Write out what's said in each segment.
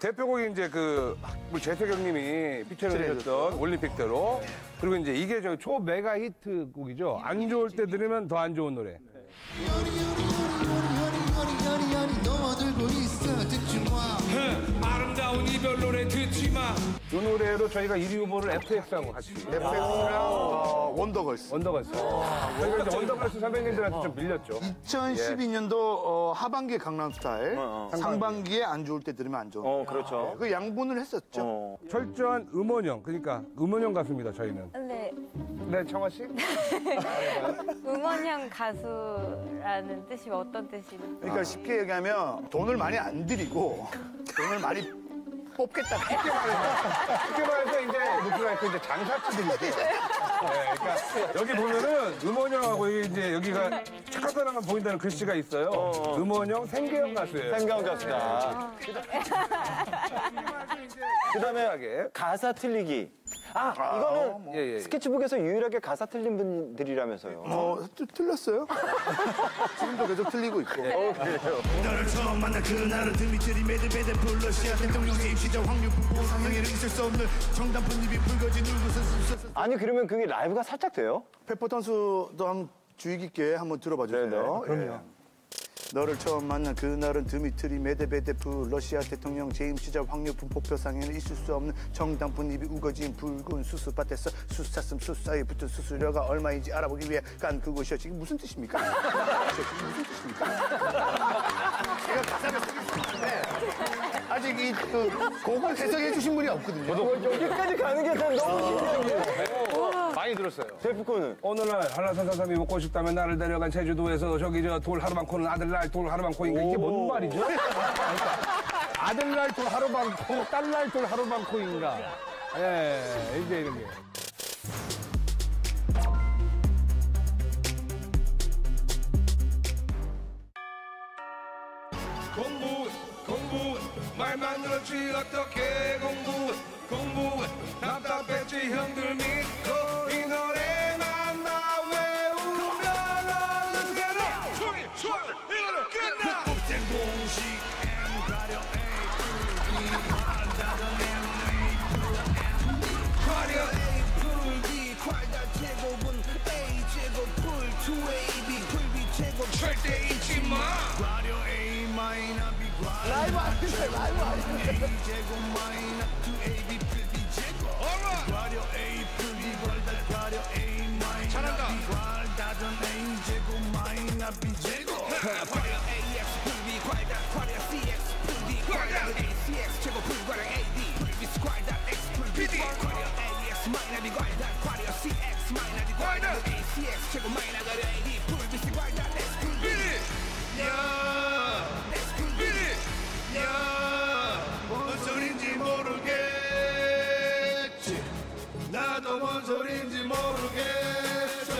대표곡이 이제 그 우리 재석 형님이 feature를 해줬던 올림픽대로 그리고 이제 이게 저 초 메가 히트 곡이죠. 안 좋을 때 들으면 더 안 좋은 노래. 이 노래로 저희가 1위 후보를 FX하고 같이 FX랑 어, 원더걸스. 원더걸스. 저희가 이제 원더걸스 선배님들한테 좀 밀렸죠. 2012년도 어, 하반기에 강남스타일, 상반기에 안 좋을 때 들으면 안 좋은. 어, 그렇죠. 그 양분을 했었죠. 어. 철저한 음원형, 그러니까 음원형 가수입니다, 저희는. 네, 네, 청아 씨? 음원형 가수라는 뜻이 어떤 뜻이죠? 그러니까 쉽게 얘기하면 돈을 많이 안 들이고 돈을 많이 뽑겠다. 쉽게 말해서 이제 누구가 그 이제 장사치들이죠. 네, 그러니까 여기 보면은 음원형하고 이제 여기가 착한 사람만 보인다는 글씨가 있어요. 음원형 생계형 가수예요. 생각 가수다. 그 다음에 가사 틀리기. 아, 이거는 예, 예. 스케치북에서 유일하게 가사 틀린 분들이라면서요. 어, 좀 틀렸어요? 지금도 계속 틀리고 있고. 너를 처음 만난 그날은 드미트리 메드베데 불러시아 대통령 재임 시절 확률 부부 상영에는 있을 수 없는 정답은 입이 붉어진 울고서 아니, 그러면 그게 라이브가 살짝 돼요? 페퍼 탄수도 한번 주의 깊게 한번 들어봐 주세요. 네 네. 그럼요. 너를 처음 만난 그날은 드미트리 메드베데프 러시아 대통령 재임 시절 확률 분포표상에는 있을 수 없는 정당분 잎이 우거진 붉은 수수밭에서 수사슴 수사에 붙은 수수료가 얼마인지 알아보기 위해 간 그곳이요. 지금 무슨 뜻입니까? 지금 무슨 뜻입니까? 제가 가사를 쓰고 있는데 아직 이 그, 곡을 해석해 주신 분이 없거든요. 여기까지 가는 게 난 너무 신기한데. 많이 들었어요. 데프콘은? 어느 날 한라산 사삼이 먹고 싶다면 나를 데려간 제주도에서 저기 저 돌 하루 많고는 아들날 돌 하루 많고인가 이게 뭔 말이죠? 그러니까 아들날 돌 하루 많고 딸날 돌 하루 많고인가? 예, 이제 이런 게. 공부 공부 말만 들었지 어떻게 공부 공부 답답했지 형들 믿고 Hey, hey, hey, 나도 뭔 소린지 모르겠어.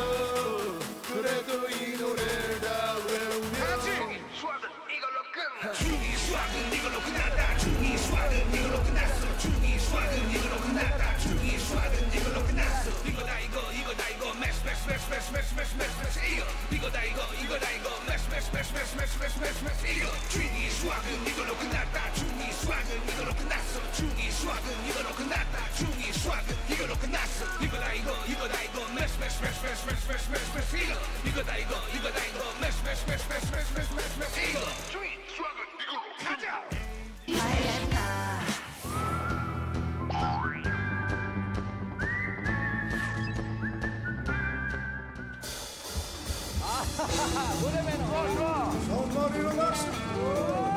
그래도 이 노래를 다 외우면. 중2 수학은 이걸로 끝나. 중2 수학은 이걸로 끝났다. 중2 수학은 이걸로 끝났어. 중2 수학은 이걸로 끝났다. 중2 수학은 이걸로 끝났어. 이거다 이거 이거다 이거 math math math math math math math math 이거 이거다 이거 이거다 이거 math math math math math math math math 이거 중2 수학은 이걸로 끝났다. 노래맨 좋아 좋아. 손머리로 박수.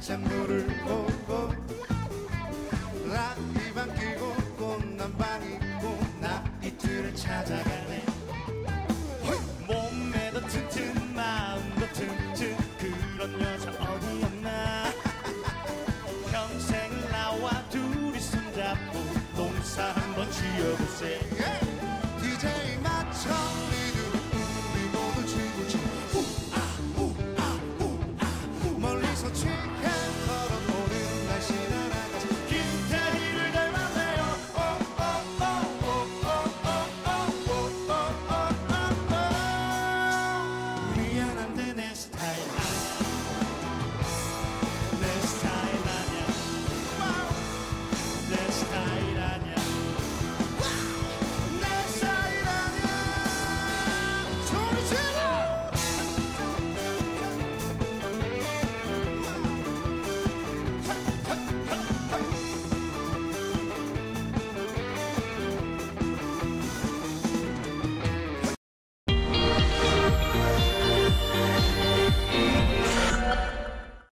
샘물을 보고 라이방 끼고 꽃난방 입고 나 이틀을 찾아가네 몸매도 튼튼 마음도 튼튼 그런 여자 어디였나? 평생 나와 둘이 손잡고 농사